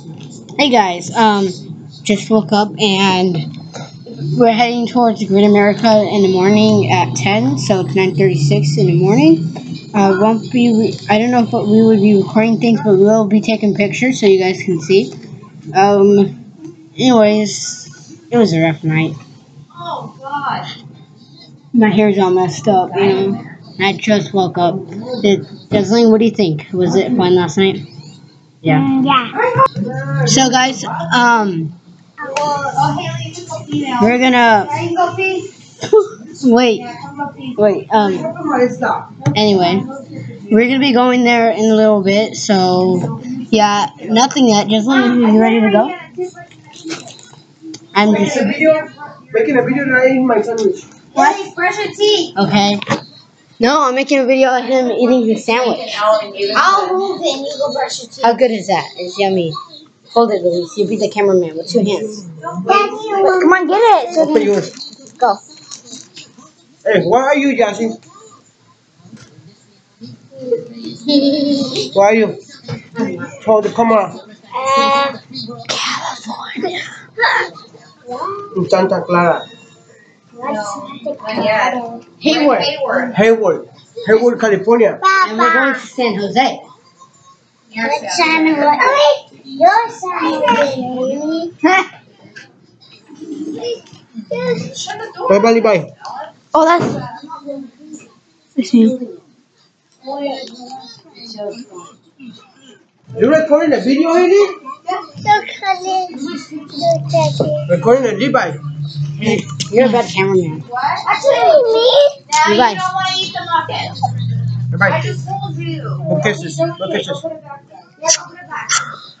Hey guys, um, just woke up and we're heading towards Great America in the morning at 10, so it's 9.36 in the morning. Uh, won't be, I don't know if we would be recording things, but we'll be taking pictures so you guys can see. Um, anyways, it was a rough night. Oh, God. My hair's all messed up, you know. I just woke up. Did, Desling, what do you think? Was it fun last night? Yeah. Yeah. So guys, um, Oh, Haley, you can go pee now. we're gonna Yeah, you can go pee. wait, Yeah, come go pee. wait. Um, anyway, we're gonna be going there in a little bit. So yeah, nothing yet. Just let me. You ready to go? I'm just Making just a video, making a video that I eat my sandwich. Haley, brush your teeth. okay. No, I'm making a video of him eating his sandwich. I'll move it and you go brush your teeth. How good is that? It's yummy. Hold it, Luis. You be the cameraman with two hands. Come on, get it. So Open yours. Go. Hey, where are you, Jassy? Where are you? Hold the camera. uh, In Santa Clara. Yeah. Hayward. Hayward. Hayward. Hayward, California. And we're going to San Jose. Near What San- son oh, was Your son was Shut the. Bye bye, Oh, that's. That's you. You recording a video, Haley? Look, honey. Look at it. Recording a Levi. You're a bad cameraman. What? Actually, me? Now You you guys. don't want to eat the muffin. I just told you. Who kisses? Who kisses? Put it back. Yeah, put it back.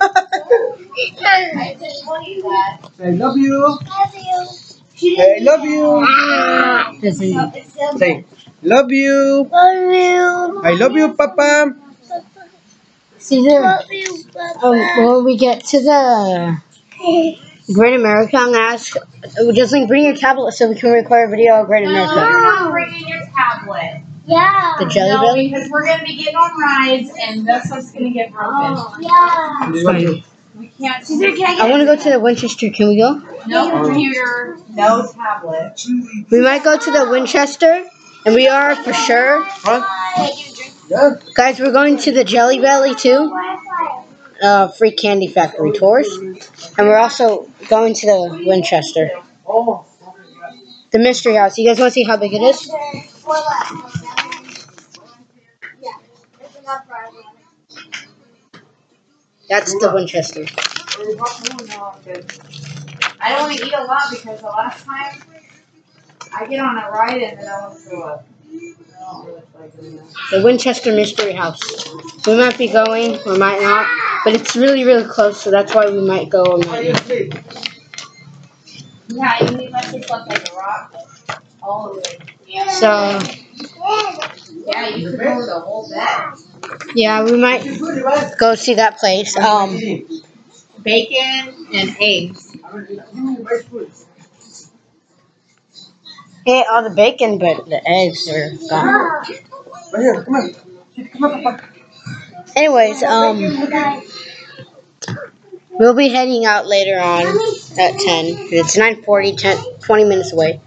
I didn't tell you that. I love you. Love you. She I love you. Doesn't. Say, love you. Love you. I love you, Papa. See the. Love you, Papa. Um, when we get to the Great America, I'm gonna ask. Uh, just like bring your tablet so we can record a video of Great No, America. Oh, you're not bringing your tablet. yeah. The Jelly No, Belly. because we're gonna be getting on rides and that's what's gonna get broken. Yeah. This one too. We can't. Caesar, can I I want to go to the Winchester. Can we go? No computer, no tablet. We might go to the Winchester, and we are for sure. Huh? Yeah. Guys, we're going to the Jelly Belly too. Uh, free candy factory tours, and we're also going to the Winchester, the Mystery House. You guys want to see how big it is? That's the Winchester. I don't want to eat a lot because the last time I get on a ride and then I want to throw up. Don't really feel like doing. The Winchester Mystery House. We might be going, we might not, but it's really, really close, so that's why we might go or might. Yeah, you need my look like a rock all the way. Yeah. So, yeah, you could cover the whole bed. yeah, we might go see that place. Um, Bacon and eggs. ate all the bacon, but the eggs are gone. Right here, come on. Come on, Papa. Anyways, um, we'll be heading out later on at 10. It's 9.40, 10, 20 minutes away.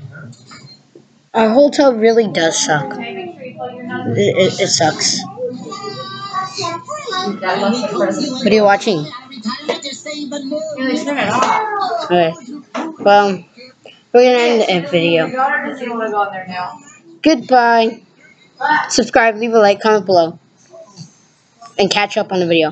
Our hotel really does suck. It, it, it sucks. What are you watching? Okay. Well, we're gonna end the video. To. Goodbye. Subscribe, leave a like, comment below, and catch up on the video.